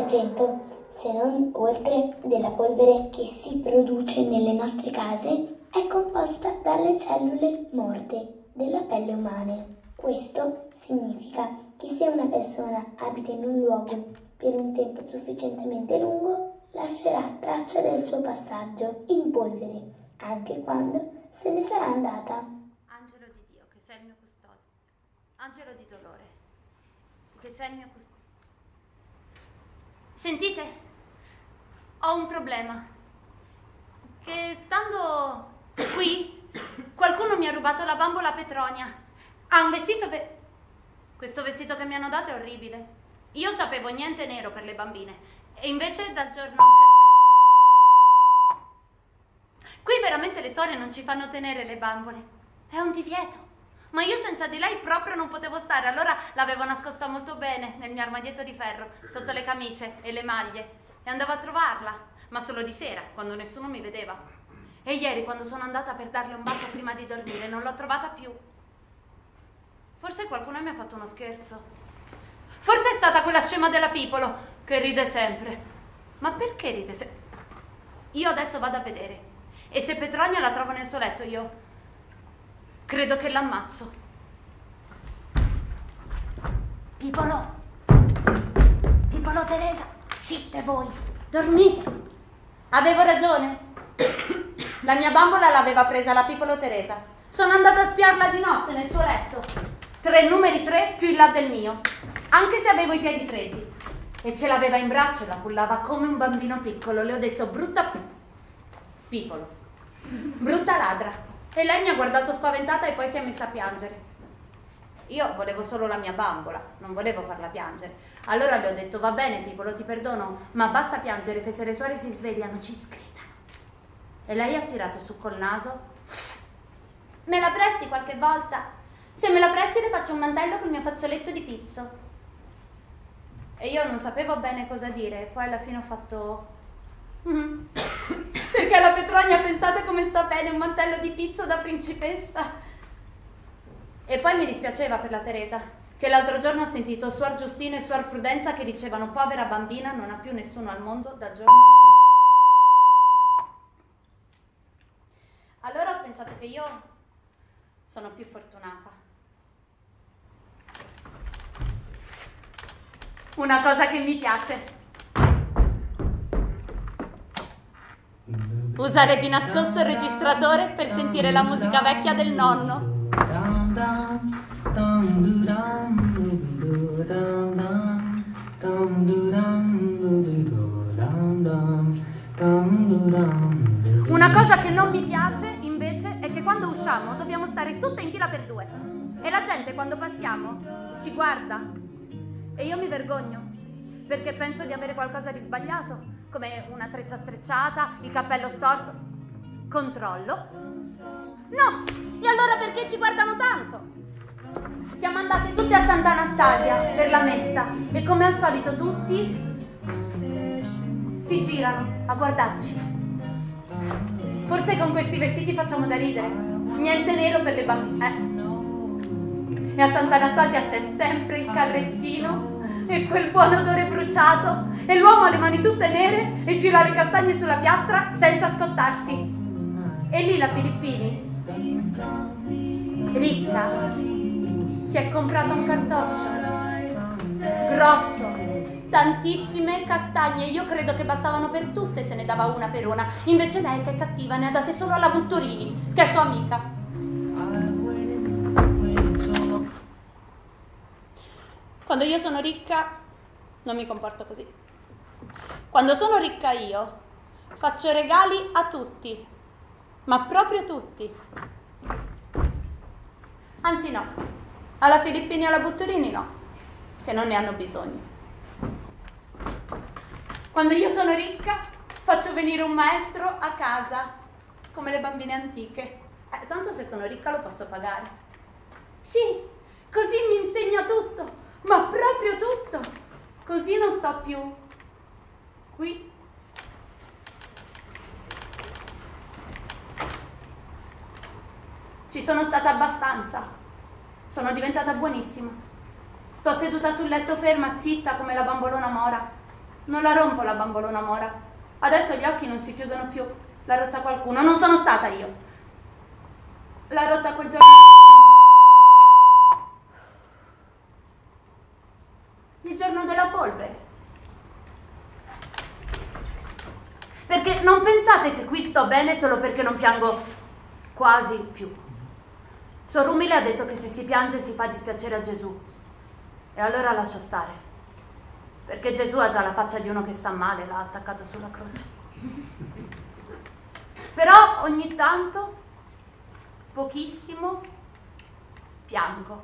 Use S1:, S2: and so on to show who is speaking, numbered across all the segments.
S1: del 5%, se non oltre, della polvere che si produce nelle nostre case è composta dalle cellule morte della pelle umana. Questo significa che se una persona abita in un luogo per un tempo sufficientemente lungo, lascerà traccia del suo passaggio in polvere, anche quando se ne sarà andata.
S2: Angelo di Dio, che sei il mio custode. Angelo di dolore, che sei il mio custode. Sentite, ho un problema. Che stando qui, qualcuno mi ha rubato la bambola Petronia. Ha un vestito per... Questo vestito che mi hanno dato è orribile. Io sapevo niente nero per le bambine. E invece dal giorno. Qui veramente le storie non ci fanno tenere le bambole. È un divieto. Ma io senza di lei proprio non potevo stare, allora l'avevo nascosta molto bene nel mio armadietto di ferro, sotto le camicie e le maglie. E andavo a trovarla, ma solo di sera, quando nessuno mi vedeva. E ieri, quando sono andata per darle un bacio prima di dormire, non l'ho trovata più. Forse qualcuno mi ha fatto uno scherzo. Forse è stata quella scema della Pipolo, che ride sempre. Ma perché ride sempre? Io adesso vado a vedere. E se Petronia la trovo nel suo letto, io Credo che l'ammazzo. Pipolo! Pipolo Teresa! Zitte voi! Dormite! Avevo ragione. La mia bambola l'aveva presa la Pipolo Teresa. Sono andata a spiarla di notte nel suo letto. Tre numeri tre più il là del mio. Anche se avevo i piedi freddi. E ce l'aveva in braccio e la cullava come un bambino piccolo. Le ho detto brutta Pipolo. Brutta ladra. E lei mi ha guardato spaventata e poi si è messa a piangere. Io volevo solo la mia bambola, non volevo farla piangere. Allora le ho detto, va bene Pipolo, ti perdono, ma basta piangere che se le suore si svegliano ci sgridano. E lei ha tirato su col naso. Me la presti qualche volta? Se me la presti le faccio un mantello col mio fazzoletto di pizzo. E io non sapevo bene cosa dire, poi alla fine ho fatto... Mm. Perché alla Petronia pensate come sta bene un mantello di pizzo da principessa. E poi mi dispiaceva per la Teresa, che l'altro giorno ho sentito Suor Giustina e Suor Prudenza che dicevano povera bambina non ha più nessuno al mondo da giorno. Allora ho pensato che io sono più fortunata. Una cosa che mi piace Usare di nascosto il registratore per sentire la musica vecchia del nonno. Una cosa che non mi piace invece è che quando usciamo dobbiamo stare tutte in fila per due. E la gente quando passiamo ci guarda. E io mi vergogno perché penso di avere qualcosa di sbagliato come una treccia strecciata, il cappello storto. Controllo. No! E allora perché ci guardano tanto? Siamo andate tutte a Sant'Anastasia per la messa e come al solito tutti si girano a guardarci. Forse con questi vestiti facciamo da ridere. Niente nero per le bambine. Eh. E a Sant'Anastasia c'è sempre il carrettino e quel buon odore bruciato e l'uomo ha le mani tutte nere e gira le castagne sulla piastra senza scottarsi. E lì la Filippini, ricca, si è comprata un cartoccio grosso, tantissime castagne. Io credo che bastavano per tutte, se ne dava una per una. Invece lei, che è cattiva, ne ha date solo alla Buttorini, che è sua amica. Quando io sono ricca non mi comporto così. Quando sono ricca io faccio regali a tutti, ma proprio tutti. Anzi no, alla Filippini e alla Butturini no, che non ne hanno bisogno. Quando io sono ricca faccio venire un maestro a casa, come le bambine antiche. Eh, tanto se sono ricca lo posso pagare. Sì, così mi insegna tutto ma proprio tutto. Così non sto più qui. Ci sono stata abbastanza. Sono diventata buonissima. Sto seduta sul letto ferma, zitta come la bambolona mora. Non la rompo la bambolona mora. Adesso gli occhi non si chiudono più. L'ha rotta qualcuno. Non sono stata io. L'ha rotta quel giorno. Il giorno della polvere. Perché non pensate che qui sto bene solo perché non piango quasi più. Suor Umile ha detto che se si piange si fa dispiacere a Gesù. E allora lascio stare. Perché Gesù ha già la faccia di uno che sta male, l'ha attaccato sulla croce. Però ogni tanto, pochissimo, piango.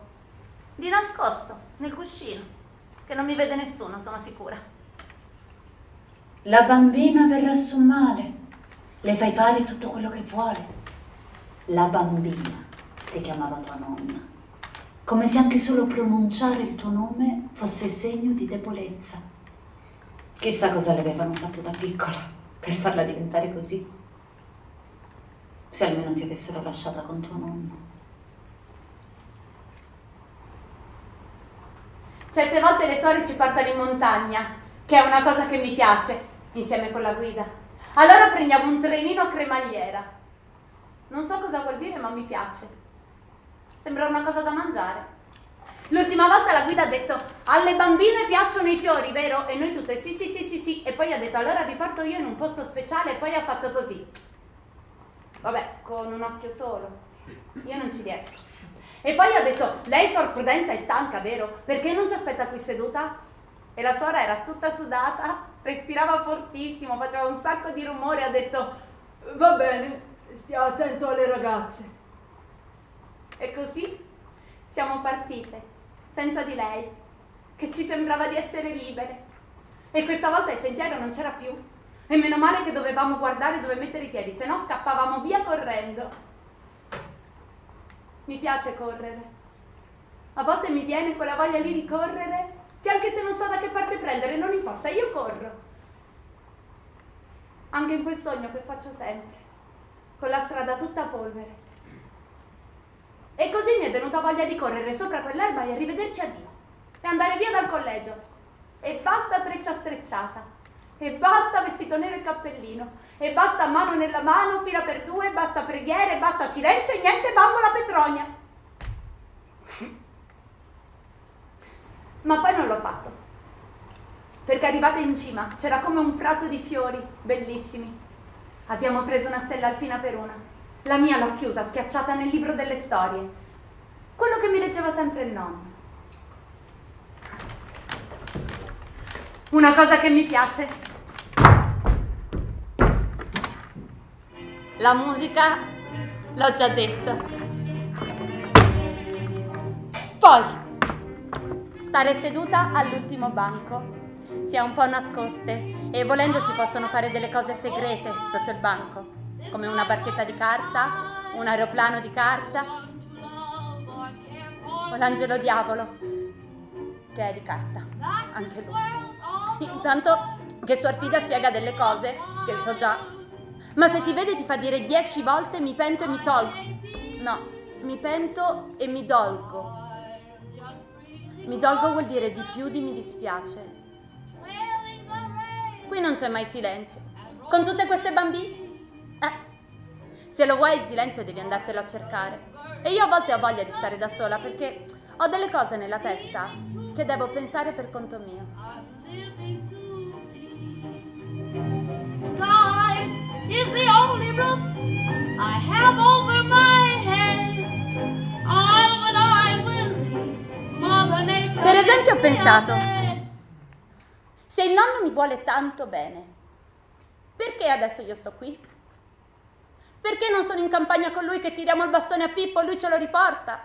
S2: Di nascosto, nel cuscino, che non mi vede nessuno, sono sicura.
S3: La bambina verrà su male. Le fai fare tutto quello che vuole. La bambina ti chiamava tua nonna. Come se anche solo pronunciare il tuo nome fosse segno di debolezza. Chissà cosa le avevano fatto da piccola per farla diventare così. Se almeno ti avessero lasciata con tuo nonno.
S2: Certe volte le suore ci portano in montagna, che è una cosa che mi piace, insieme con la guida. Allora prendiamo un trenino a cremagliera. Non so cosa vuol dire, ma mi piace. Sembra una cosa da mangiare. L'ultima volta la guida ha detto alle bambine piacciono i fiori, vero? E noi tutte sì, sì, sì, sì, sì. E poi ha detto allora vi porto io in un posto speciale e poi ha fatto così. Vabbè, con un occhio solo. Io non ci riesco. E poi ha detto lei Sor Prudenza è stanca, vero? Perché non ci aspetta qui seduta? E la suora era tutta sudata respirava fortissimo, faceva un sacco di rumore, ha detto va bene, stia attento alle ragazze. E così siamo partite, senza di lei, che ci sembrava di essere libere. E questa volta il sentiero non c'era più. E meno male che dovevamo guardare dove mettere i piedi, se no scappavamo via correndo. Mi piace correre. A volte mi viene quella voglia lì di correre che anche se non so da che parte prendere, non importa, io corro. Anche in quel sogno che faccio sempre, con la strada tutta polvere. E così mi è venuta voglia di correre sopra quell'erba e arrivederci a Dio. E andare via dal collegio. E basta treccia strecciata. E basta vestito nero e cappellino. E basta mano nella mano, fila per due, basta preghiere, basta silenzio e niente bambola petronia. Ma poi non l'ho fatto. Perché arrivata in cima c'era come un prato di fiori bellissimi. Abbiamo preso una stella alpina per una. La mia l'ho chiusa, schiacciata nel libro delle storie. Quello che mi leggeva sempre il nonno. Una cosa che mi piace. La musica l'ho già detto. Poi stare seduta all'ultimo banco. Si è un po' nascoste e volendo si possono fare delle cose segrete sotto il banco, come una barchetta di carta, un aeroplano di carta o l'angelo diavolo, che è di carta, anche lui. Intanto che Suor Fida spiega delle cose che so già, ma se ti vede ti fa dire dieci volte mi pento e mi tolgo. No, mi pento e mi dolgo mi dolgo vuol dire di più di mi dispiace. Qui non c'è mai silenzio. Con tutte queste bambine? Eh, se lo vuoi il silenzio devi andartelo a cercare. E io a volte ho voglia di stare da sola perché ho delle cose nella testa che devo pensare per conto mio. Is the only roof I have over my head. All that I will per esempio ho pensato, se il nonno mi vuole tanto bene, perché adesso io sto qui? Perché non sono in campagna con lui che tiriamo il bastone a Pippo e lui ce lo riporta?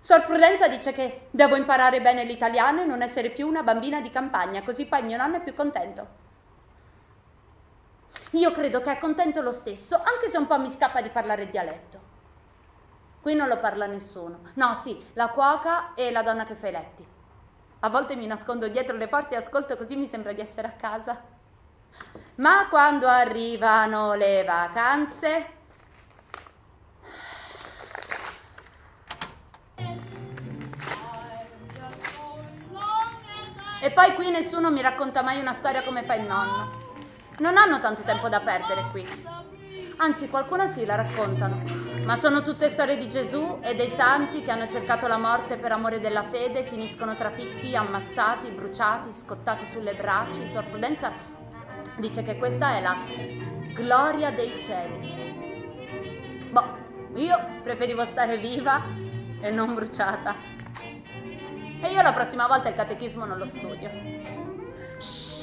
S2: Suor Prudenza dice che devo imparare bene l'italiano e non essere più una bambina di campagna, così poi mio nonno è più contento. Io credo che è contento lo stesso, anche se un po' mi scappa di parlare dialetto. Qui non lo parla nessuno. No, sì, la cuoca e la donna che fa i letti. A volte mi nascondo dietro le porte e ascolto così mi sembra di essere a casa. Ma quando arrivano le vacanze... E poi qui nessuno mi racconta mai una storia come fa il nonno. Non hanno tanto tempo da perdere qui. Anzi, qualcuna sì la raccontano. Ma sono tutte storie di Gesù e dei santi che hanno cercato la morte per amore della fede, finiscono trafitti, ammazzati, bruciati, scottati sulle braccia. Suor Prudenza dice che questa è la gloria dei cieli. Boh, io preferivo stare viva e non bruciata. E io la prossima volta il catechismo non lo studio. Shh.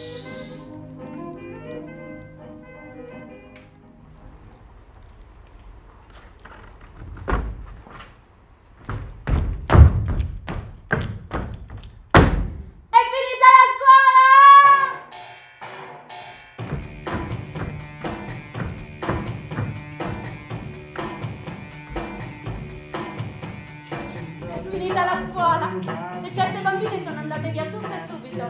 S2: Andate via tutte subito.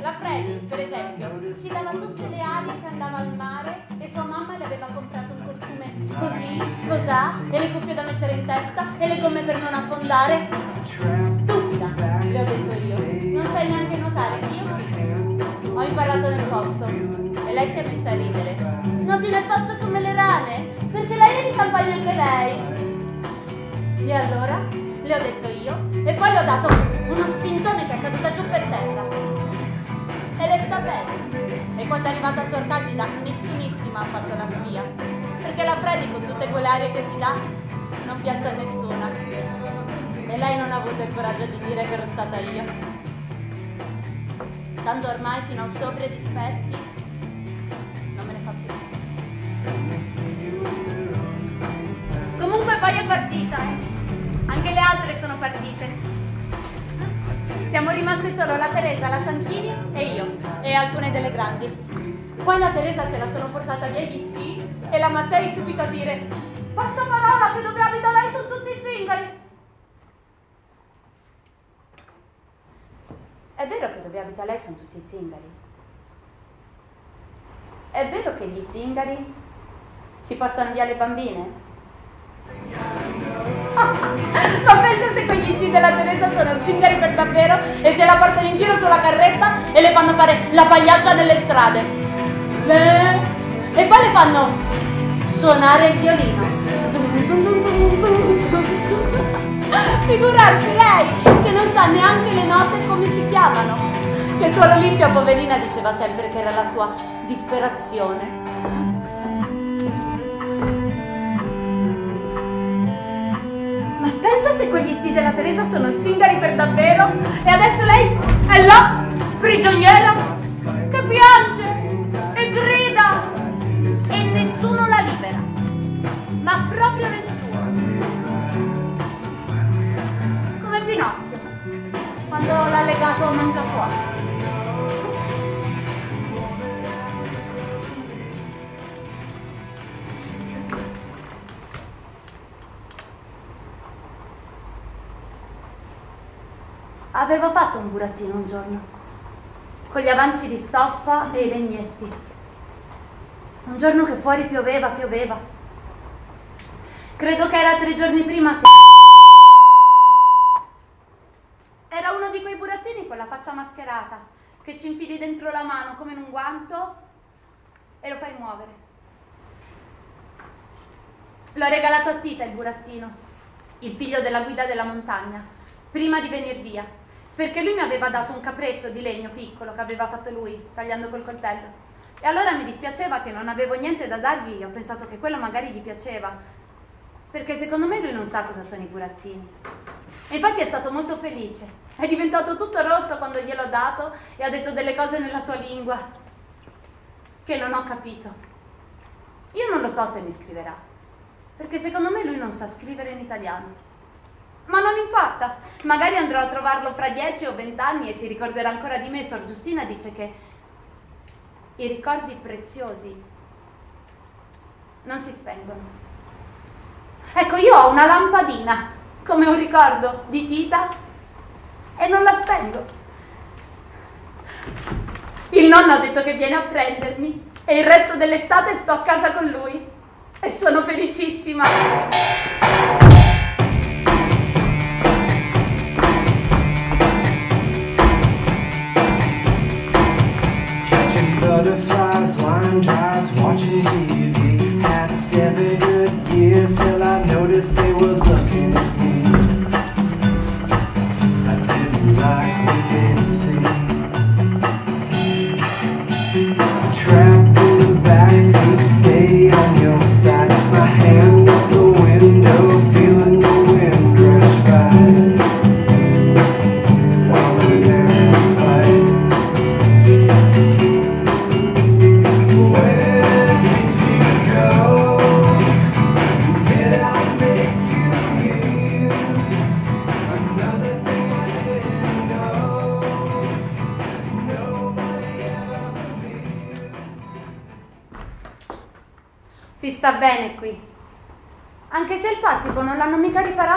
S2: La Freddy, per esempio, si dava tutte le ali che andava al mare e sua mamma le aveva comprato un costume così, cosà, e le cuffie da mettere in testa e le gomme per non affondare. Stupida, le ho detto io. Non sai neanche nuotare, io sì. Ho imparato nel fosso e lei si è messa a ridere. Noti nel fosso come le rane? Perché lei è di campagna anche lei. E allora? le ho detto io, e poi le ho dato uno spintone che è caduta giù per terra. E le sta bene. E quando è arrivata Suor Candida, nessunissima ha fatto la spia. Perché la Freddy con tutte quelle arie che si dà non piace a nessuna. E lei non ha avuto il coraggio di dire che ero stata io. Tanto ormai fino a ottobre dispetti non me ne fa più. Comunque poi è partita, eh. Anche le altre sono partite. Siamo rimaste solo la Teresa, la Santini e io, e alcune delle grandi. Poi la Teresa se la sono portata via i vizi e la Mattei subito a dire Passa parola che dove abita lei sono tutti zingari. È vero che dove abita lei sono tutti zingari? È vero che gli zingari si portano via le bambine? Ma pensa se quegli zii della Teresa sono zingari per davvero e se la portano in giro sulla carretta e le fanno fare la pagliaccia nelle strade. Beh. E poi le fanno suonare il violino. Figurarsi lei che non sa neanche le note come si chiamano. Che solo Olimpia poverina diceva sempre che era la sua disperazione. Pensa se quegli zii della Teresa sono zingari per davvero e adesso lei è là, prigioniera, che piange e grida e nessuno la libera, ma proprio nessuno. Come Pinocchio, quando l'ha legato a mangiafuoco. Avevo fatto un burattino un giorno, con gli avanzi di stoffa e i legnetti. Un giorno che fuori pioveva, pioveva. Credo che era tre giorni prima che... Era uno di quei burattini con la faccia mascherata, che ci infili dentro la mano come in un guanto e lo fai muovere. L'ho regalato a Tita il burattino, il figlio della guida della montagna, prima di venir via perché lui mi aveva dato un capretto di legno piccolo che aveva fatto lui, tagliando col coltello. E allora mi dispiaceva che non avevo niente da dargli, ho pensato che quello magari gli piaceva, perché secondo me lui non sa cosa sono i burattini. E infatti è stato molto felice, è diventato tutto rosso quando gliel'ho dato e ha detto delle cose nella sua lingua che non ho capito. Io non lo so se mi scriverà, perché secondo me lui non sa scrivere in italiano. Ma non importa, magari andrò a trovarlo fra dieci o vent'anni e si ricorderà ancora di me. Sor Giustina dice che i ricordi preziosi non si spengono. Ecco, io ho una lampadina come un ricordo di Tita e non la spengo. Il nonno ha detto che viene a prendermi e il resto dell'estate sto a casa con lui e sono felicissima.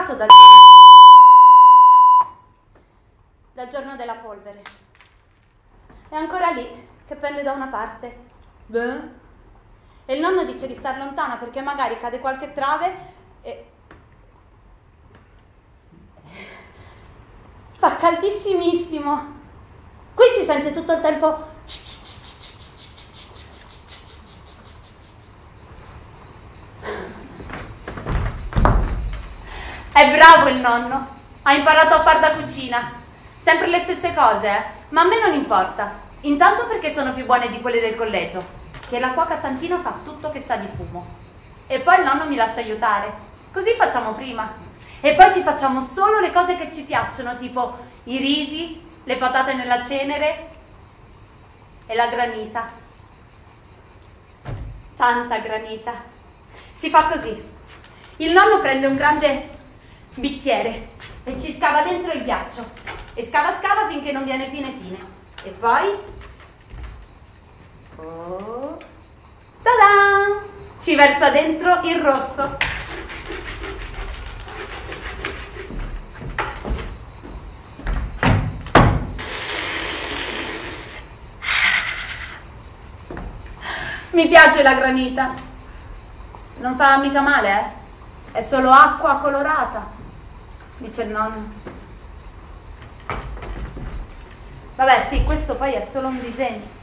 S2: Riparato dal... dal giorno della polvere. È ancora lì, che pende da una parte. Beh. E il nonno dice di star lontana perché magari cade qualche trave e... Fa caldissimissimo. Qui si sente tutto il tempo... È bravo il nonno. Ha imparato a far da cucina. Sempre le stesse cose, eh? Ma a me non importa. Intanto perché sono più buone di quelle del collegio. Che la cuoca Santina fa tutto che sa di fumo. E poi il nonno mi lascia aiutare. Così facciamo prima. E poi ci facciamo solo le cose che ci piacciono, tipo i risi, le patate nella cenere e la granita. Tanta granita. Si fa così. Il nonno prende un grande bicchiere e ci scava dentro il ghiaccio. E scava scava finché non viene fine fine. E poi... Oh, tada! Ci versa dentro il rosso. Mi piace la granita. Non fa mica male, eh? È solo acqua colorata, dice il nonno. Vabbè, sì, questo poi è solo un disegno.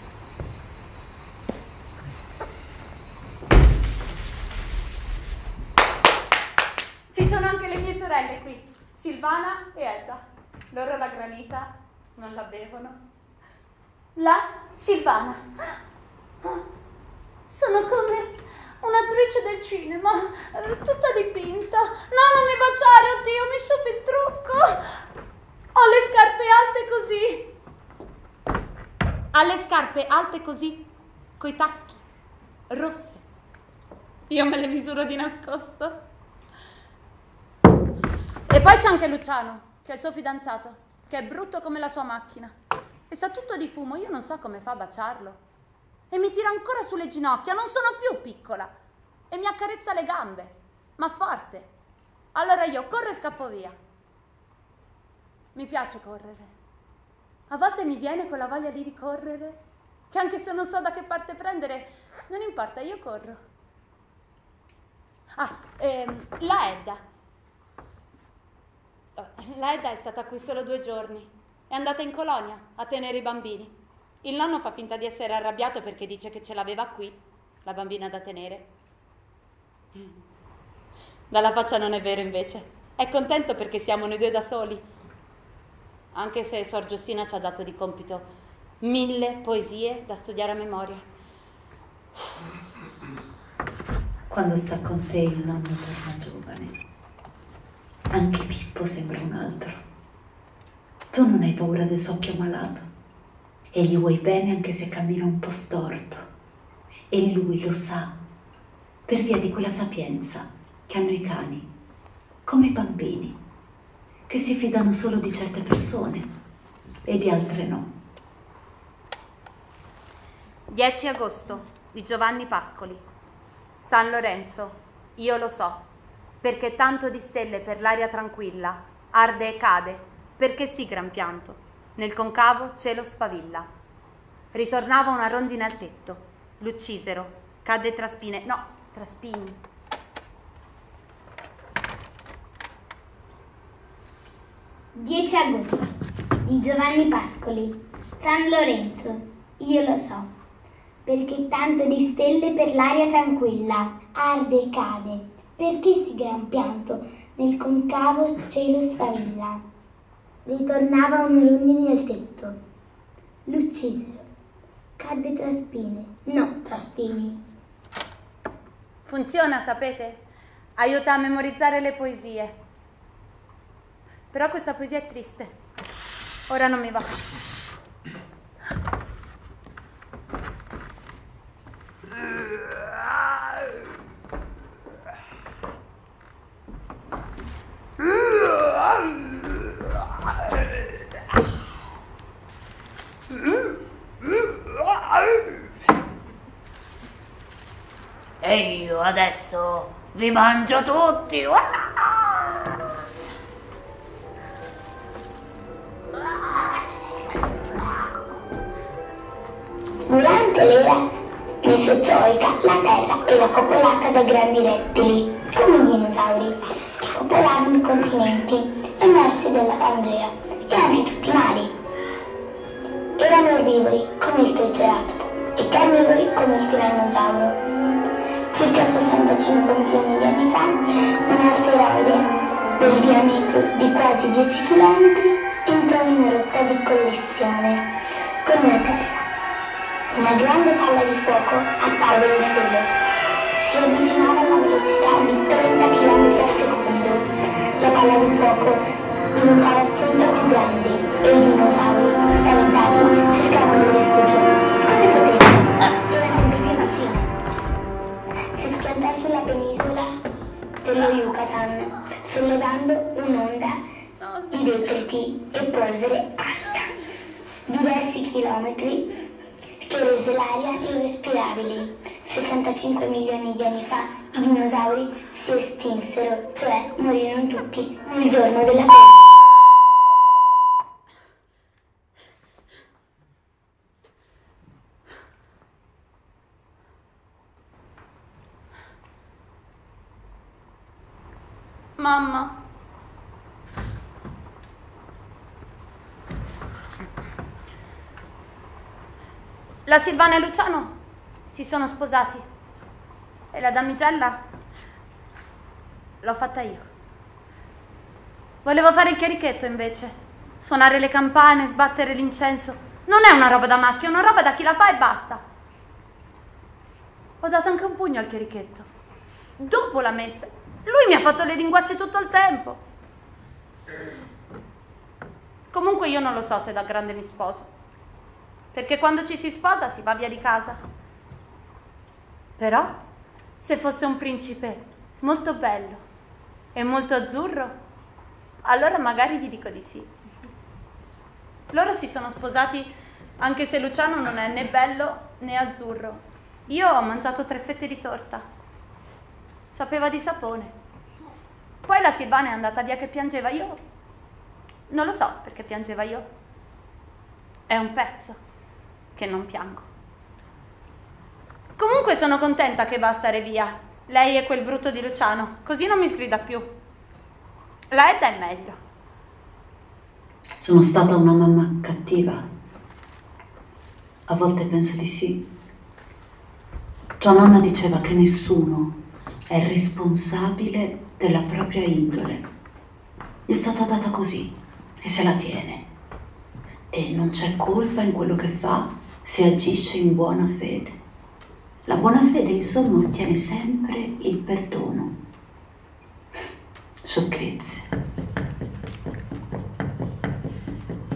S2: Ci sono anche le mie sorelle qui, Silvana e Edda. Loro la granita non la bevono. La Silvana. Sono come un'attrice del cinema, eh, tutta dipinta. No, non mi baciare, oddio, mi sciupi il trucco. Ho le scarpe alte così. Ha le scarpe alte così, coi tacchi, rosse. Io me le misuro di nascosto. E poi c'è anche Luciano, che è il suo fidanzato, che è brutto come la sua macchina. E sa tutto di fumo, io non so come fa a baciarlo. E mi tira ancora sulle ginocchia, non sono più piccola. E mi accarezza le gambe, ma forte. Allora io corro e scappo via. Mi piace correre. A volte mi viene quella voglia di ricorrere, che anche se non so da che parte prendere, non importa, io corro. Ah, ehm, la Edda. La Edda è stata qui solo due giorni. È andata in colonia a tenere i bambini. Il nonno fa finta di essere arrabbiato perché dice che ce l'aveva qui, la bambina da tenere. Dalla faccia non è vero invece. È contento perché siamo noi due da soli. Anche se Suor Giustina ci ha dato di compito mille poesie da studiare a memoria.
S3: Quando sta con te il nonno torna giovane. Anche Pippo sembra un altro. Tu non hai paura del suo occhio malato e gli vuoi bene anche se cammina un po' storto. E lui lo sa, per via di quella sapienza che hanno i cani, come i bambini, che si fidano solo di certe persone e di altre no.
S2: 10 agosto di Giovanni Pascoli. San Lorenzo, io lo so, perché tanto di stelle per l'aria tranquilla, arde e cade, perché sì gran pianto, nel concavo cielo sfavilla. Ritornava una rondine al tetto, l'uccisero, cadde tra spine, no, tra spini.
S1: Dieci agosto di Giovanni Pascoli. San Lorenzo, io lo so, perché tanto di stelle per l'aria tranquilla arde e cade, perché si gran pianto nel concavo cielo sfavilla. Ritornava un rondine al tetto. L'uccisero. Cadde tra spine. No, tra spini.
S2: Funziona, sapete? Aiuta a memorizzare le poesie. Però questa poesia è triste. Ora non mi va.
S3: E io adesso vi mangio tutti.
S1: Durante l'era mesozoica la Terra era popolata da grandi rettili, come i dinosauri, che popolavano i continenti emersi dalla Pangea e anche tutti i mari. Erano erbivori come il triceratopo e carnivori come il tirannosauro. Circa 65 milioni di anni fa, un asteroide del diametro di quasi 10 km entrò in rotta di collisione con la Terra. Una grande palla di fuoco apparve nel cielo. Si avvicinava a una velocità di 30 km al secondo. La palla di fuoco diventava sempre più grande e i dinosauri, cioè morirono tutti nel giorno della
S2: Mamma. La Silvana e Luciano si sono sposati e la damigella l'ho fatta io. Volevo fare il chierichetto invece, suonare le campane, sbattere l'incenso. Non è una roba da maschio, è una roba da chi la fa e basta. Ho dato anche un pugno al chierichetto. Dopo la messa, lui mi ha fatto le linguacce tutto il tempo. Comunque io non lo so se da grande mi sposo. Perché quando ci si sposa si va via di casa. Però, se fosse un principe molto bello e molto azzurro, allora magari gli dico di sì. Loro si sono sposati anche se Luciano non è né bello né azzurro. Io ho mangiato tre fette di torta. Sapeva di sapone. Poi la Silvana è andata via che piangeva. Io non lo so perché piangeva io. È un pezzo che non piango. Comunque sono contenta che va a stare via. Lei e quel brutto di Luciano, così non mi sgrida più. La Edda è meglio.
S3: Sono stata una mamma cattiva. A volte penso di sì. Tua nonna diceva che nessuno è responsabile della propria indole. Gli è stata data così e se la tiene. E non c'è colpa in quello che fa se agisce in buona fede. La buona fede, insomma, ottiene sempre il perdono. Sciocchezze.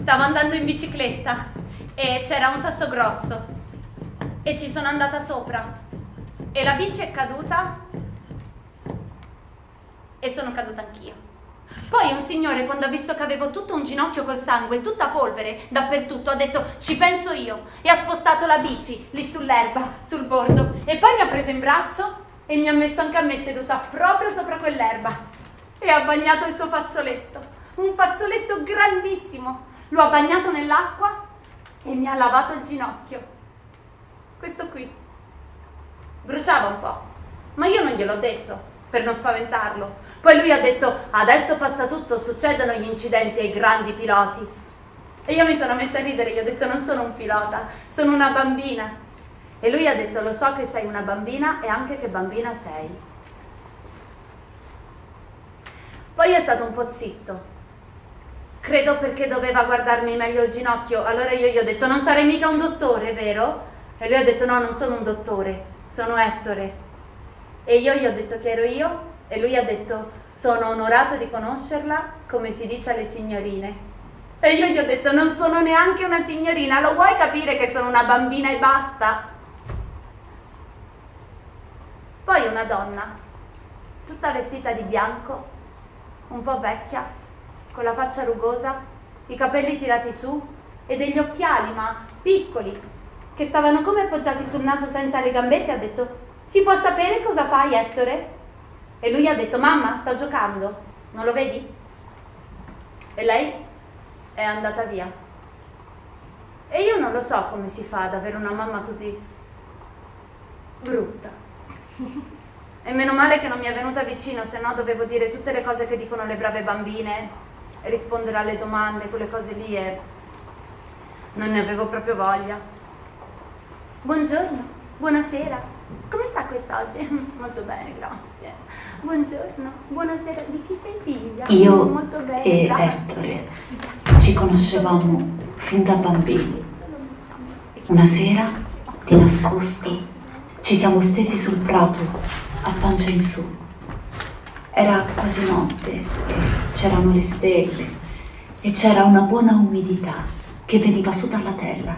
S2: Stavo andando in bicicletta e c'era un sasso grosso e ci sono andata sopra e la bici è caduta e sono caduta anch'io. Poi un signore, quando ha visto che avevo tutto un ginocchio col sangue, tutta polvere dappertutto, ha detto ci penso io e ha spostato la bici lì sull'erba, sul bordo e poi mi ha preso in braccio e mi ha messo anche a me seduta proprio sopra quell'erba e ha bagnato il suo fazzoletto, un fazzoletto grandissimo. Lo ha bagnato nell'acqua e mi ha lavato il ginocchio. Questo qui. Bruciava un po', ma io non gliel'ho detto per non spaventarlo. Poi lui ha detto, adesso passa tutto, succedono gli incidenti ai grandi piloti. E io mi sono messa a ridere, gli ho detto, non sono un pilota, sono una bambina. E lui ha detto, lo so che sei una bambina e anche che bambina sei. Poi è stato un po' zitto. Credo perché doveva guardarmi meglio il ginocchio. Allora io gli ho detto, non sarei mica un dottore, vero? E lui ha detto, no, non sono un dottore, sono Ettore. E io gli ho detto che ero io e lui ha detto, sono onorato di conoscerla, come si dice alle signorine. E io gli ho detto, non sono neanche una signorina, lo vuoi capire che sono una bambina e basta? Poi una donna, tutta vestita di bianco, un po' vecchia, con la faccia rugosa, i capelli tirati su e degli occhiali, ma piccoli, che stavano come appoggiati sul naso senza le gambette, ha detto, si può sapere cosa fai, Ettore? E lui ha detto, mamma, sto giocando, non lo vedi? E lei è andata via. E io non lo so come si fa ad avere una mamma così brutta. E meno male che non mi è venuta vicino, se no dovevo dire tutte le cose che dicono le brave bambine, rispondere alle domande, quelle cose lì e non ne avevo proprio voglia. Buongiorno, buonasera, come sta quest'oggi? Molto bene, grazie. Buongiorno, buonasera, di chi sei figlia?
S3: Io
S2: Molto bene,
S3: e
S2: grazie.
S3: Ettore ci conoscevamo fin da bambini. Una sera, di nascosto, ci siamo stesi sul prato, a pancia in su. Era quasi notte c'erano le stelle e c'era una buona umidità che veniva su dalla terra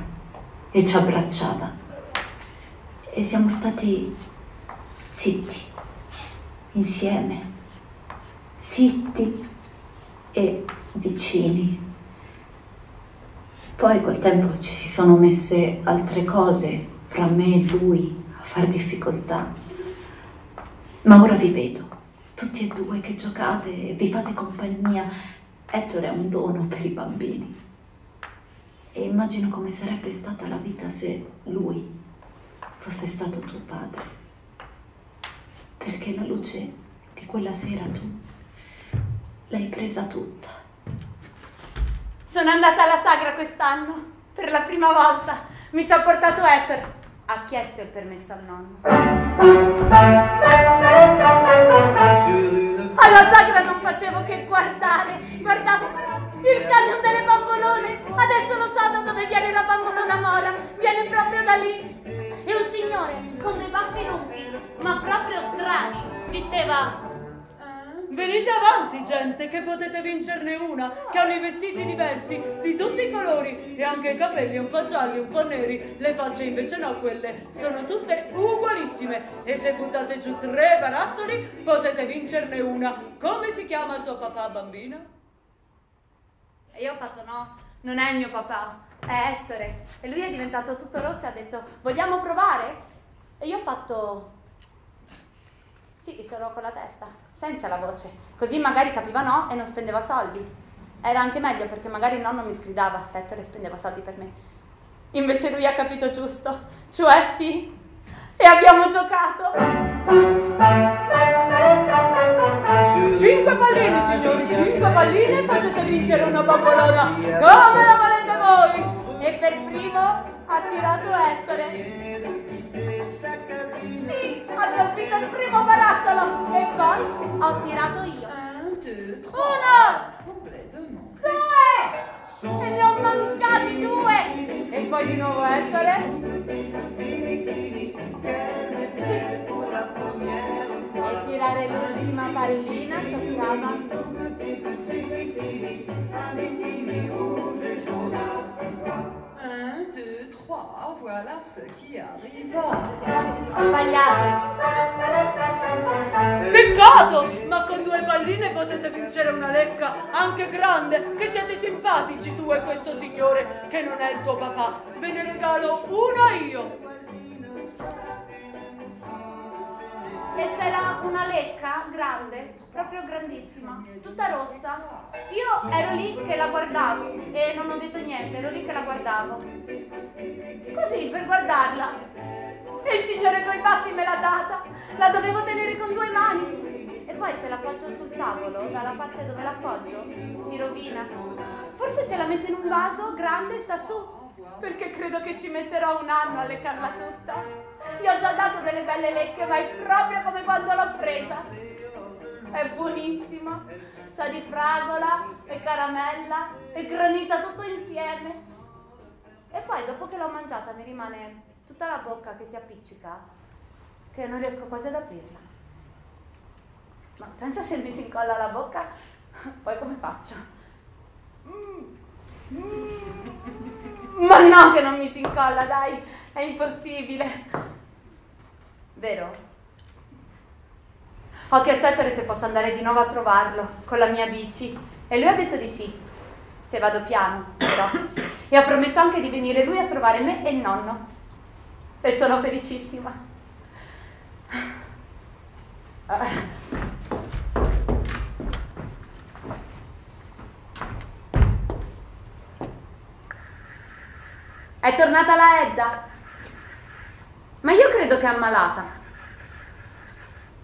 S3: e ci abbracciava. E siamo stati zitti, insieme, zitti e vicini. Poi col tempo ci si sono messe altre cose fra me e lui a far difficoltà. Ma ora vi vedo, tutti e due che giocate e vi fate compagnia. Ettore è un dono per i bambini. E immagino come sarebbe stata la vita se lui fosse stato tuo padre. Perché la luce di quella sera tu l'hai presa tutta.
S2: Sono andata alla sagra quest'anno, per la prima volta. Mi ci ha portato Ettore. Ha chiesto il permesso al nonno. Alla sagra non facevo che guardare. Guardavo il camion delle bambolone. Adesso lo so da dove viene la bambolona mora. Viene proprio da lì. E un signore con dei baffi lunghi, ma proprio strani, diceva...
S4: Venite avanti, gente, che potete vincerne una, che hanno i vestiti diversi, di tutti i colori, e anche i capelli un po' gialli, un po' neri, le facce invece no, quelle sono tutte ugualissime. E se buttate giù tre barattoli, potete vincerne una. Come si chiama il tuo papà, bambina?
S2: E io ho fatto no, non è il mio papà, è Ettore. E lui è diventato tutto rosso e ha detto, vogliamo provare? E io ho fatto... Sì, solo con la testa, senza la voce. Così magari capiva no e non spendeva soldi. Era anche meglio perché magari il nonno mi sgridava se Ettore spendeva soldi per me. Invece lui ha capito giusto, cioè sì. E abbiamo giocato.
S4: Cinque palline, signori, cinque palline, potete vincere una bambolona. Come la volete?
S2: E per primo ha tirato Ettore. Sì, ha colpito il primo barattolo e poi ho tirato io. Uno, due, e ne ho mancati due. E poi di nuovo Ettore. E tirare l'ultima pallina toccava
S5: Un, deux, trois, voilà ce qui arrive.
S2: Ho sbagliato.
S4: Peccato! Ma con due palline potete vincere una lecca anche grande. Che siete simpatici tu e questo signore che non è il tuo papà. Ve ne regalo una io.
S2: E c'era una lecca grande, proprio grandissima, tutta rossa. Io ero lì che la guardavo e non ho detto niente, ero lì che la guardavo. Così, per guardarla. E il signore coi baffi me l'ha data. La dovevo tenere con due mani. E poi se l'appoggio sul tavolo, dalla parte dove l'appoggio, si rovina. Forse se la metto in un vaso grande sta su. perché credo che ci metterò un anno a leccarla tutta. Gli ho già dato delle belle lecche, ma è proprio come quando l'ho presa. È buonissima, sa di fragola e caramella e granita tutto insieme. E poi dopo che l'ho mangiata mi rimane tutta la bocca che si appiccica, che non riesco quasi ad aprirla. Ma pensa se mi si incolla la bocca, poi come faccio? Ma no che non mi si incolla, dai, è impossibile. Vero? Ho chiesto a Ettore se posso andare di nuovo a trovarlo con la mia bici e lui ha detto di sì, se vado piano, però. E ha promesso anche di venire lui a trovare me e il nonno. E sono felicissima. È tornata la Edda? Ma io credo che è ammalata.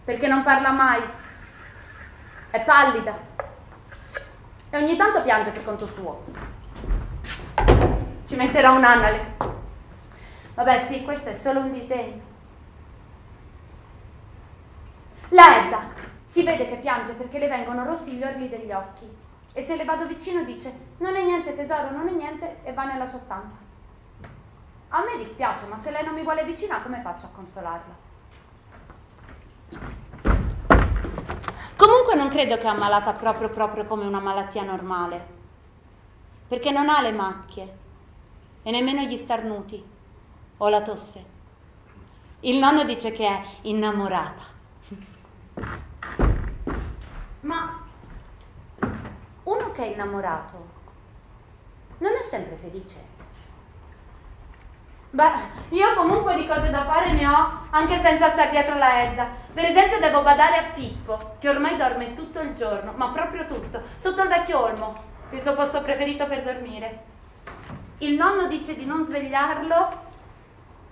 S2: Perché non parla mai. È pallida. E ogni tanto piange per conto suo. Ci metterà un anno alle... Vabbè, sì, questo è solo un disegno. La Edda si vede che piange perché le vengono rossi gli orli degli occhi. E se le vado vicino dice, non è niente tesoro, non è niente, e va nella sua stanza. A me dispiace, ma se lei non mi vuole vicina, come faccio a consolarla? Comunque non credo che è ammalata proprio proprio come una malattia normale, perché non ha le macchie e nemmeno gli starnuti o la tosse. Il nonno dice che è innamorata. Ma uno che è innamorato non è sempre felice. Beh, io comunque di cose da fare ne ho, anche senza star dietro la Edda. Per esempio devo badare a Pippo, che ormai dorme tutto il giorno, ma proprio tutto, sotto il vecchio olmo, il suo posto preferito per dormire. Il nonno dice di non svegliarlo,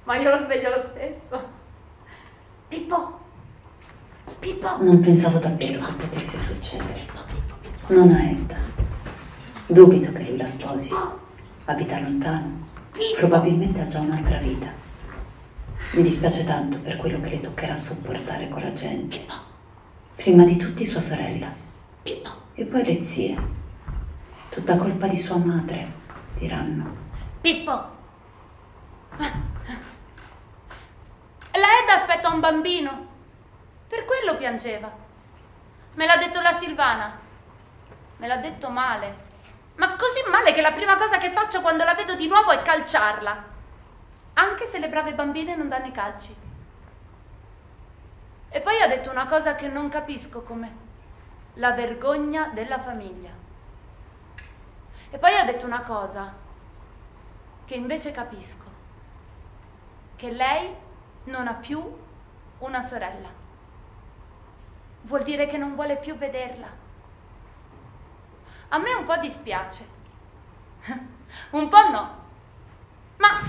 S2: ma io lo sveglio lo stesso. Pippo, Pippo.
S3: Non pensavo davvero che potesse succedere. Non a Edda. Dubito che lui la sposi. Abita lontano. Probabilmente ha già un'altra vita. Mi dispiace tanto per quello che le toccherà sopportare con la gente. Prima di tutti sua sorella. E poi le zie. Tutta colpa di sua madre, diranno.
S2: Pippo. La Edda aspetta un bambino. Per quello piangeva. Me l'ha detto la Silvana. Me l'ha detto male. Ma così male che la prima cosa che faccio quando la vedo di nuovo è calciarla. Anche se le brave bambine non danno i calci. E poi ha detto una cosa che non capisco come la vergogna della famiglia. E poi ha detto una cosa che invece capisco, che lei non ha più una sorella. Vuol dire che non vuole più vederla. A me un po' dispiace. un po' no. Ma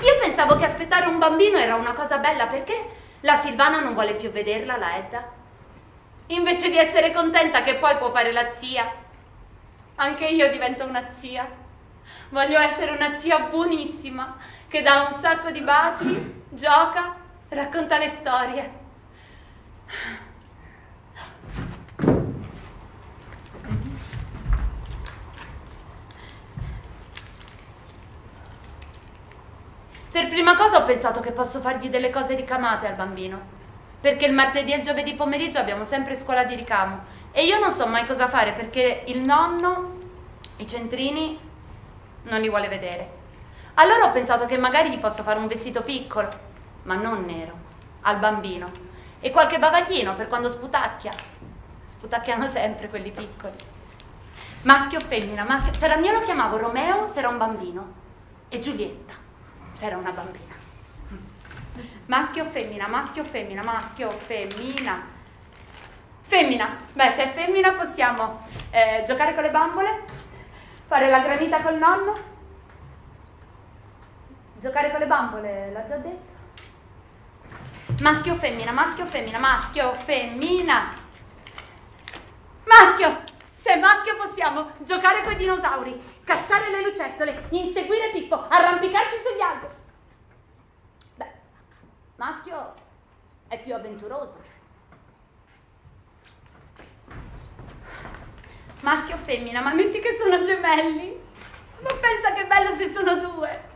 S2: io pensavo che aspettare un bambino era una cosa bella perché la Silvana non vuole più vederla, la Edda. Invece di essere contenta che poi può fare la zia. Anche io divento una zia. Voglio essere una zia buonissima che dà un sacco di baci, gioca, racconta le storie. Per prima cosa ho pensato che posso fargli delle cose ricamate al bambino. Perché il martedì e il giovedì pomeriggio abbiamo sempre scuola di ricamo. E io non so mai cosa fare perché il nonno, i centrini, non li vuole vedere. Allora ho pensato che magari gli posso fare un vestito piccolo, ma non nero, al bambino. E qualche bavaglino per quando sputacchia. Sputacchiano sempre quelli piccoli. Maschio o femmina? Maschio. Se mio lo chiamavo Romeo, se era un bambino. E Giulietta, se era una bambina. Maschio o femmina? Maschio o femmina? Maschio o femmina? Femmina. Beh, se è femmina possiamo eh, giocare con le bambole, fare la granita col nonno. Giocare con le bambole, l'ho già detto. Maschio o femmina? Maschio o femmina? Maschio o femmina? Maschio! Se è maschio possiamo giocare con i dinosauri, cacciare le lucertole, inseguire Pippo, arrampicarci sugli alberi. Beh, maschio è più avventuroso. Maschio o femmina, ma metti che sono gemelli. Ma pensa che bello se sono due.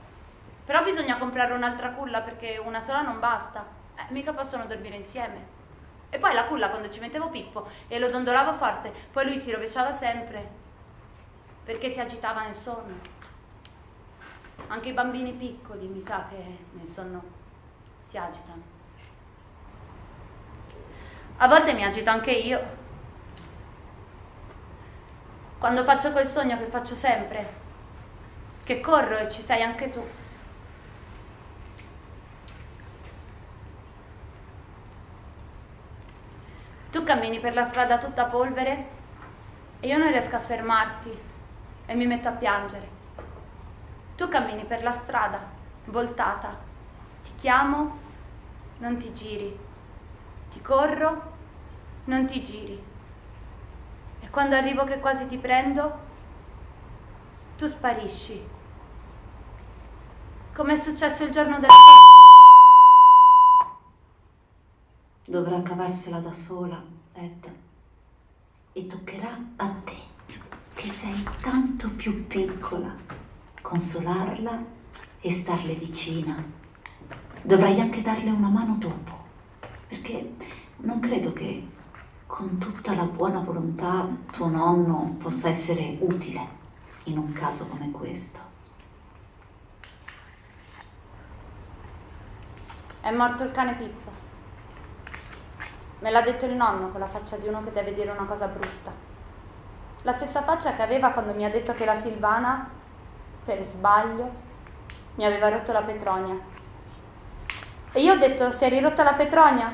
S2: Però bisogna comprare un'altra culla perché una sola non basta. Eh, mica possono dormire insieme. E poi la culla quando ci mettevo Pippo e lo dondolavo forte, poi lui si rovesciava sempre perché si agitava nel sonno. Anche i bambini piccoli mi sa che nel sonno si agitano. A volte mi agito anche io. Quando faccio quel sogno che faccio sempre, che corro e ci sei anche tu. Tu cammini per la strada tutta polvere e io non riesco a fermarti e mi metto a piangere. Tu cammini per la strada, voltata, ti chiamo, non ti giri, ti corro, non ti giri. E quando arrivo che quasi ti prendo, tu sparisci. Come è successo il giorno della...
S3: Dovrà cavarsela da sola, Ed. E toccherà a te, che sei tanto più piccola, consolarla e starle vicina. Dovrai anche darle una mano dopo, perché non credo che con tutta la buona volontà tuo nonno possa essere utile in un caso come questo.
S2: È morto il cane Pippo. Me l'ha detto il nonno con la faccia di uno che deve dire una cosa brutta. La stessa faccia che aveva quando mi ha detto che la Silvana, per sbaglio, mi aveva rotto la petronia. E io ho detto, si è rirotta la petronia?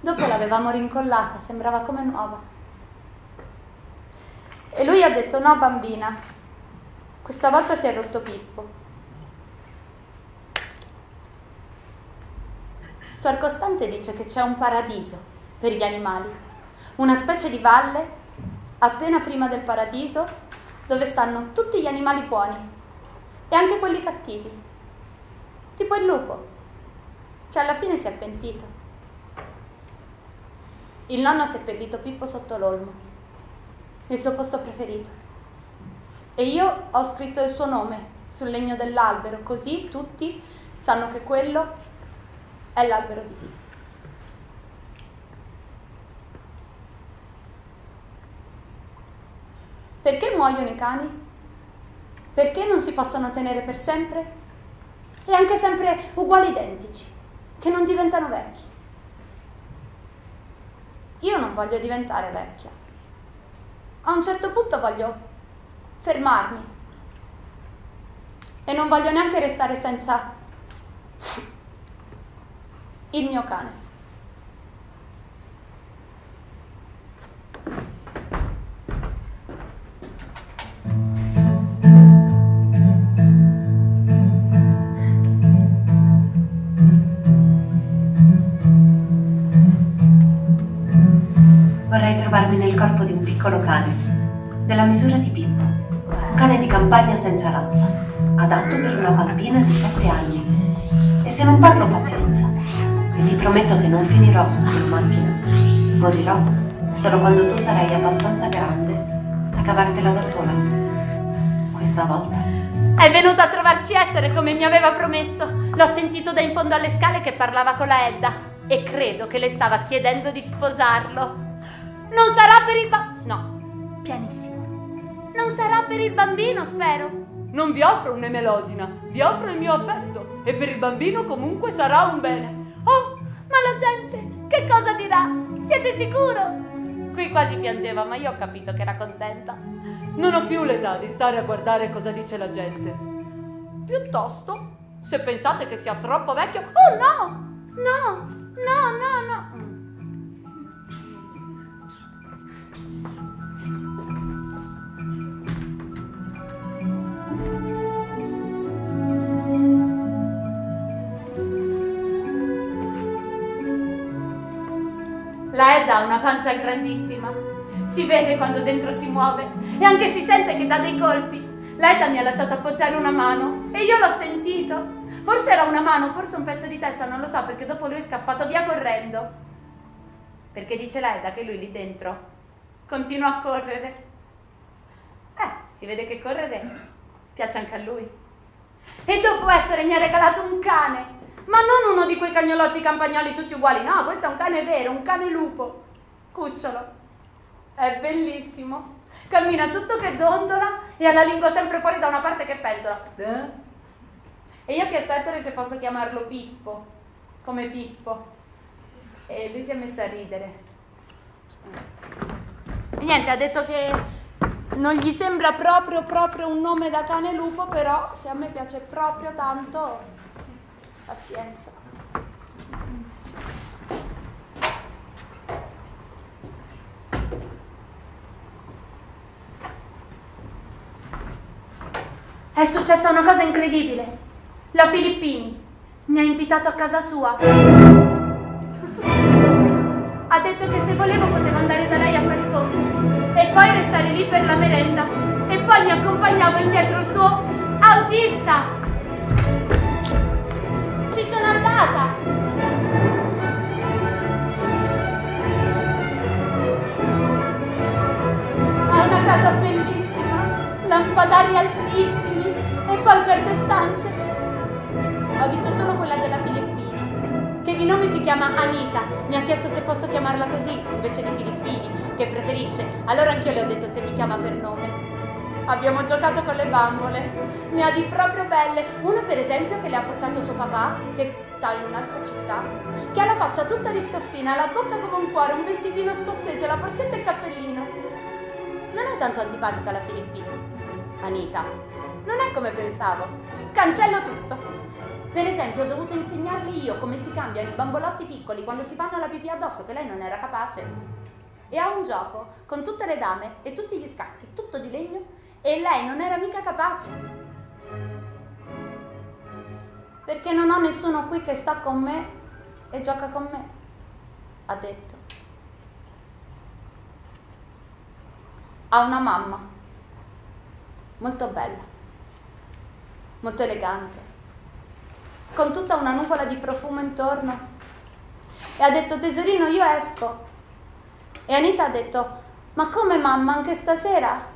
S2: Dopo l'avevamo rincollata, sembrava come nuova. E lui ha detto, no bambina, questa volta si è rotto Pippo. Suor Costante dice che c'è un paradiso per gli animali, una specie di valle appena prima del paradiso dove stanno tutti gli animali buoni e anche quelli cattivi, tipo il lupo, che alla fine si è pentito. Il nonno ha seppellito Pippo sotto l'olmo, il suo posto preferito, e io ho scritto il suo nome sul legno dell'albero, così tutti sanno che quello è l'albero di Pippo. Perché muoiono i cani? Perché non si possono tenere per sempre? E anche sempre uguali identici, che non diventano vecchi. Io non voglio diventare vecchia. A un certo punto voglio fermarmi. E non voglio neanche restare senza il mio cane.
S3: Vorrei trovarmi nel corpo di un piccolo cane, della misura di Pippo, un cane di campagna senza razza, adatto per una bambina di sette anni. E se non parlo pazienza, e ti prometto che non finirò sotto in macchina. Morirò solo quando tu sarai abbastanza grande da cavartela da sola. Questa volta.
S2: È venuto a trovarci Ettore come mi aveva promesso. L'ho sentito da in fondo alle scale che parlava con la Edda e credo che le stava chiedendo di sposarlo. Non sarà per il ba... No, pianissimo. Non sarà per il bambino, spero.
S4: Non vi offro un'emelosina, vi offro il mio affetto e per il bambino comunque sarà un bene.
S2: Oh, ma la gente che cosa dirà? Siete sicuro? Qui quasi piangeva, ma io ho capito che era contenta.
S4: Non ho più l'età di stare a guardare cosa dice la gente. Piuttosto, se pensate che sia troppo vecchio...
S2: Oh no! No! No, no, no! La Edda ha una pancia grandissima. Si vede quando dentro si muove e anche si sente che dà dei colpi. Leda mi ha lasciato appoggiare una mano e io l'ho sentito. Forse era una mano, forse un pezzo di testa, non lo so, perché dopo lui è scappato via correndo. Perché dice Leda che lui lì dentro continua a correre. Eh, si vede che correre piace anche a lui. E dopo Ettore mi ha regalato un cane, ma non uno di quei cagnolotti campagnoli tutti uguali, no, questo è un cane vero, un cane lupo, cucciolo. È bellissimo. Cammina tutto che dondola e ha la lingua sempre fuori da una parte che pentola. Eh? E io ho chiesto a Ettore se posso chiamarlo Pippo, come Pippo. E lui si è messo a ridere. E niente, ha detto che non gli sembra proprio proprio un nome da cane lupo, però se a me piace proprio tanto, pazienza. È successa una cosa incredibile. La Filippini mi ha invitato a casa sua. Ha detto che se volevo potevo andare da lei a fare i compiti e poi restare lì per la merenda e poi mi accompagnavo indietro il suo autista. Andata. Casa bellissima, lampadari altissimi e poi certe stanze. Ho visto solo quella della Filippini, che di nome si chiama Anita. Mi ha chiesto se posso chiamarla così invece di Filippini, che preferisce. Allora anch'io le ho detto se mi chiama per nome. Abbiamo giocato con le bambole, ne ha di proprio belle. Una per esempio che le ha portato suo papà, che sta in un'altra città, che ha la faccia tutta di stoffina, la bocca come un cuore, un vestitino scozzese, la borsetta e il cappellino. Non è tanto antipatica la Filippina. Anita, non è come pensavo. Cancello tutto. Per esempio, ho dovuto insegnarle io come si cambiano i bambolotti piccoli quando si fanno la pipì addosso, che lei non era capace. E ha un gioco con tutte le dame e tutti gli scacchi, tutto di legno, e lei non era mica capace. Perché non ho nessuno qui che sta con me e gioca con me, ha detto. Ha una mamma, molto bella, molto elegante, con tutta una nuvola di profumo intorno. E ha detto, tesorino, io esco. E Anita ha detto, ma come mamma, anche stasera?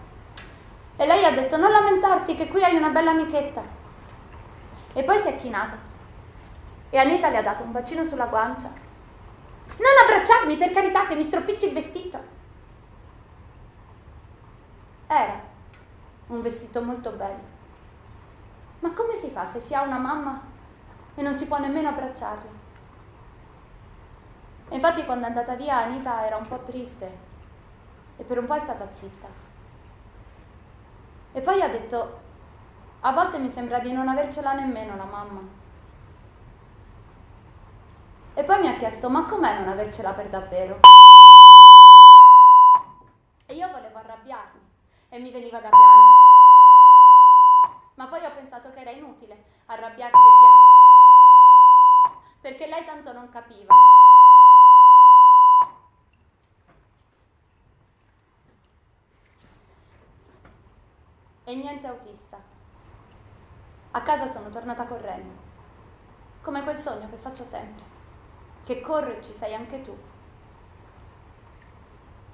S2: E lei ha detto, non lamentarti che qui hai una bella amichetta. E poi si è chinata. E Anita le ha dato un bacino sulla guancia. Non abbracciarmi, per carità, che mi stropicci il vestito. Era un vestito molto bello. Ma come si fa se si ha una mamma e non si può nemmeno abbracciarla? E infatti quando è andata via Anita era un po' triste e per un po' è stata zitta. E poi ha detto, a volte mi sembra di non avercela nemmeno la mamma. E poi mi ha chiesto, ma com'è non avercela per davvero? E io volevo arrabbiarmi e mi veniva da piangere. Ma poi ho pensato che era inutile arrabbiarsi e piangere, perché lei tanto non capiva. E niente autista. A casa sono tornata correndo, come quel sogno che faccio sempre, che corro e ci sei anche tu.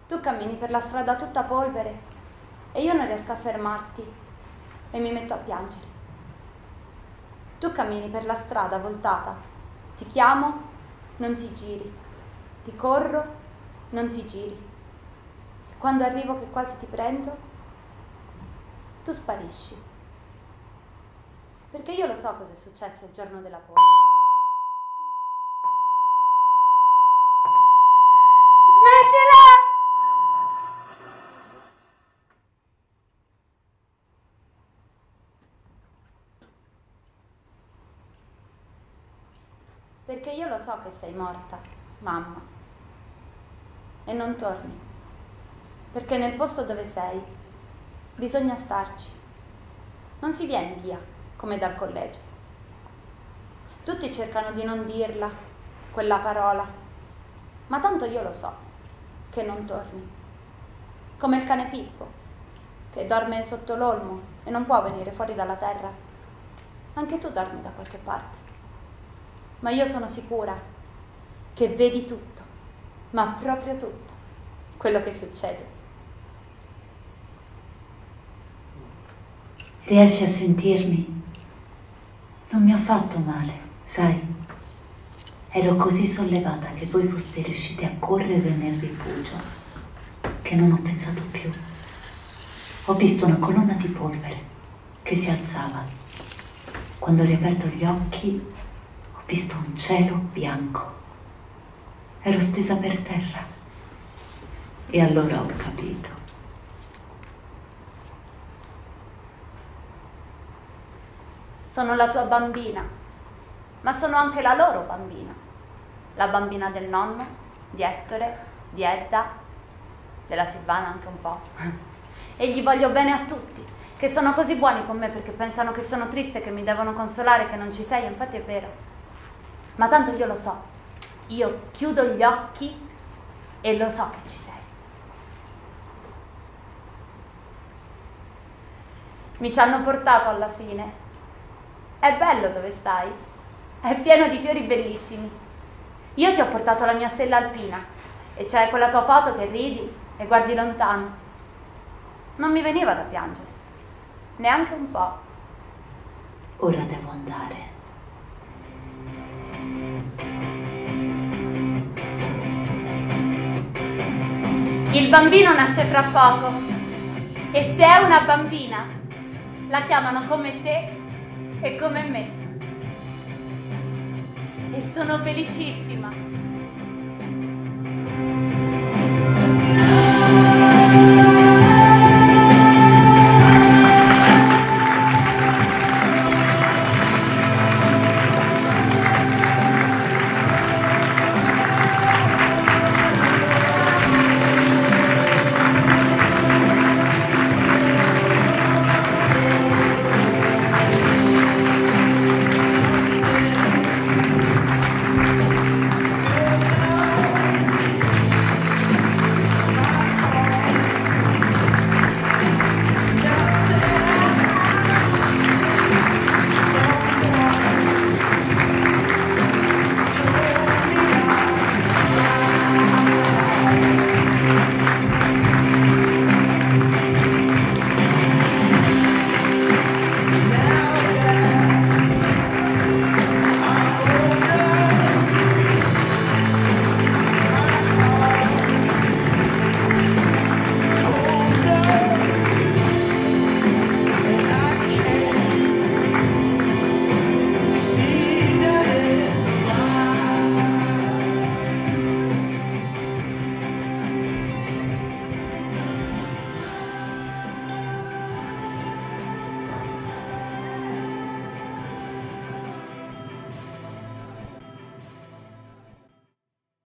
S2: Tu cammini per la strada tutta polvere e io non riesco a fermarti e mi metto a piangere. Tu cammini per la strada voltata, ti chiamo, non ti giri, ti corro, non ti giri. E quando arrivo che quasi ti prendo, tu sparisci. Perché io lo so cosa è successo il giorno della porta. Smettila! Perché io lo so che sei morta, mamma. E non torni. Perché nel posto dove sei bisogna starci. Non si viene via come dal collegio. Tutti cercano di non dirla, quella parola, ma tanto io lo so che non torni. Come il cane Pippo, che dorme sotto l'olmo e non può venire fuori dalla terra. Anche tu dormi da qualche parte. Ma io sono sicura che vedi tutto, ma proprio tutto, quello che succede.
S3: Riesci a sentirmi? Non mi ha fatto male, sai? Ero così sollevata che voi foste riusciti a correre nel rifugio che non ho pensato più. Ho visto una colonna di polvere che si alzava. Quando ho riaperto gli occhi ho visto un cielo bianco. Ero stesa per terra e allora ho capito.
S2: Sono la tua bambina, ma sono anche la loro bambina. La bambina del nonno, di Ettore, di Edda, della Silvana anche un po'. E gli voglio bene a tutti, che sono così buoni con me perché pensano che sono triste, che mi devono consolare, che non ci sei, infatti è vero. Ma tanto io lo so, io chiudo gli occhi e lo so che ci sei. Mi ci hanno portato alla fine. È bello dove stai, è pieno di fiori bellissimi. Io ti ho portato la mia stella alpina e c'è quella tua foto che ridi e guardi lontano. Non mi veniva da piangere, neanche un po'.
S3: Ora devo andare.
S2: Il bambino nasce fra poco e se è una bambina la chiamano come te e come me. E sono felicissima